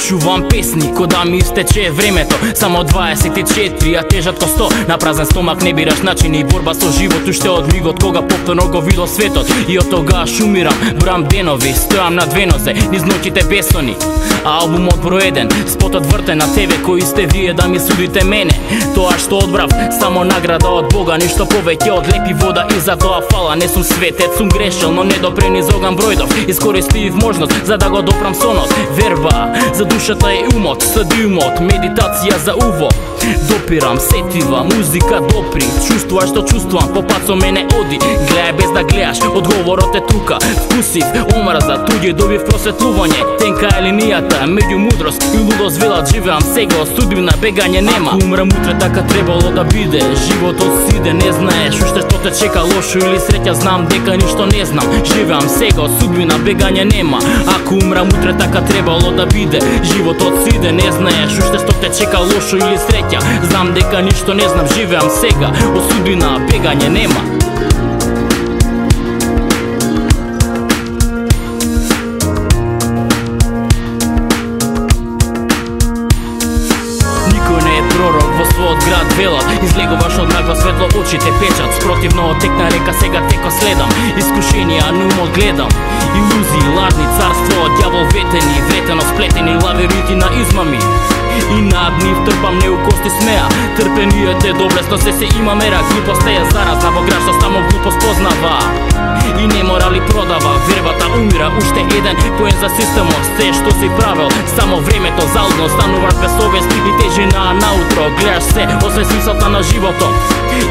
пишувам песни, кода ми истече времето. Само 24, а тежат ко 100 На празен стомак не бираш начини. Борба со живот уште од мигот Кога повторно го видо светот. И од тога шумирам, брам денови Стојам на две нозе, низ ноќите бесони А албумот број еден, спотот вртен на тебе Кои сте вие да ми судите мене. Тоа што одбрав, само награда од Бога Ништо повеќе од лепи вода И за тоа фала, не сум светец, сум грешел Но не допрени зогам бројдов. Искористив можност за да го допрам сонот. Верба, за душата и умот Стадиумот, медитација за уво. Допирам, сетива, музика допри. Чувствуваш што чувствувам, по пат со мене оди. Гледај без да гледаш, одговорот е тука. Вкусив, омраза, туѓе добив просветлување. Тенка е линијата, меѓу мудрост и лудост велат Живеам сега, од судбина бегање нема. Ако умрам утре, така требало да биде. Животот сиде, не знаеш уште што те чека Лошо или среќа, знам дека ништо не знам. Живеам сега, од судбина бегање нема. Ако умрам утре, така требало да биде. Животот сиде, не знаеш уште што те чека Лошо или среќа, Знам дека ништо не знам, живеам сега. Од судбина бегање нема. Велат Излегуваш од мрак во светло очите печат. Спротивно од текна река сега теко следам. Искушенија на гледам Илузии, лажни царство, дјавол ветени Вретено сплетени лавиринти на измами. И над нив трпам неукости смеа. Трпенијете доблесно, се се има мера. Глупост е заразна, во град што само глупост познава. И не мора ли продава, вербата умира Уште еден поен за системот. Се што си правил, само времето залудно Стануваш без совест и тежина наутро. Гледаш се, освен смисълта на животот.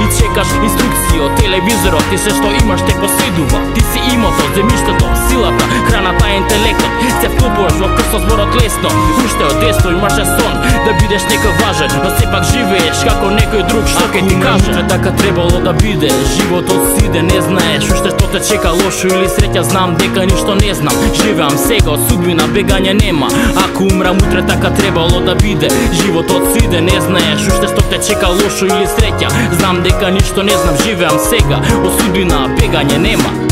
И чекаш инструкција, од телевизорот се што имаш те поседува. Ти си имотот, земиштето, силата, храната интелектот. Се вклопуваш во крсто зборот лесно Уште од детство имаше сон Да бидеш некој важен, но сепак живееш како некој друг што ќе ти каже Утре така требало да биде, животот сиде, не знаеш уште што те чека лошо или среќа Знам дека ништо не знам, живеам сега, од судбина бегање нема. Ако умрам утре така требало да биде, животот сиде, не знаеш уште што те чека лошо или среќа. Знам дека ништо не знам, живеам сега, од судбина бегање нема